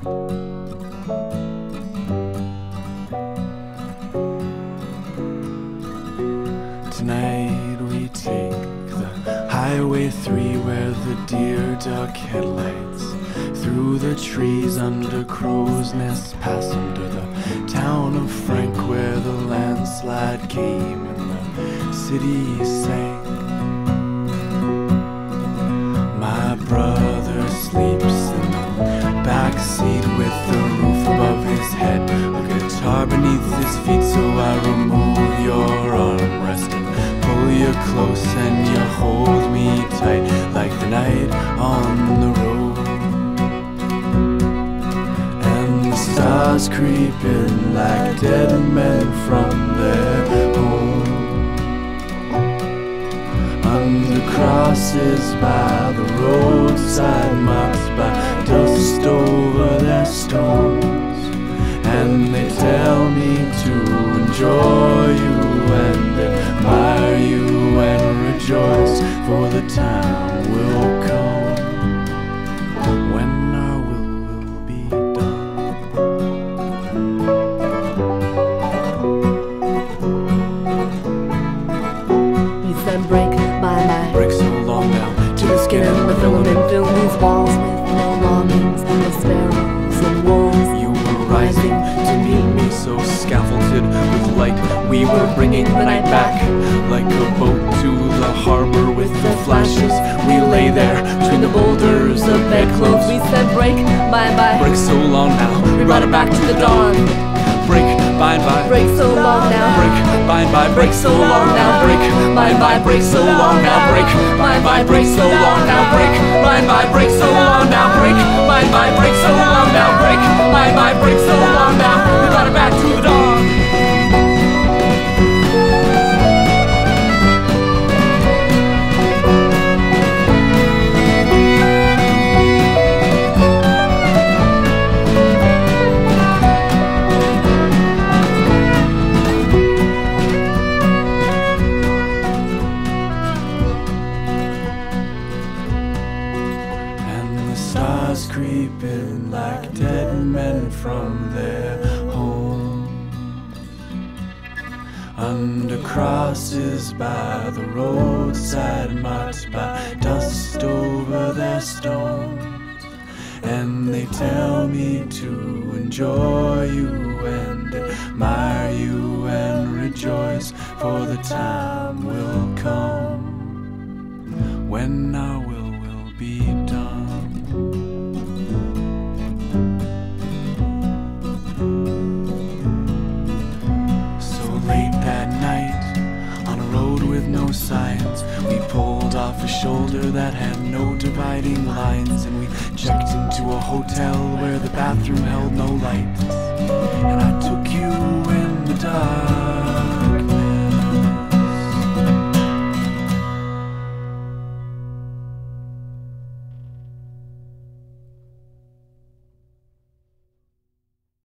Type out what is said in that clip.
Tonight we take the highway three where the deer duck headlights through the trees under Crowsnest Pass under the town of Frank where the landslide came and the city sank. Close, and you hold me tight like the night on the road. And the stars creep in like dead men from their home under crosses by the roadside marks by dust over their stones and they tell me to enjoy skin and the filament fill these walls with no longings of sparrows and wolves. You were rising to meet me, so scaffolded with light. We were bringing the night back like a boat to the harbor with the flashes. We lay there between the boulders of bedclothes. We said break my bye. break so long now. We brought it back to the dawn. Break by and by. Break so long now. Break by and by. Break so long now. Break by and by. Break so long now. Break by and by. Break so long now. Break by and by. Break so long now. Break stars creep in like dead men from their homes. Under crosses by the roadside, marked by dust over their stones. And they tell me to enjoy you and admire you and rejoice, for the time will come when our will will be with no signs, we pulled off a shoulder that had no dividing lines, and we checked into a hotel where the bathroom held no lights. And I took you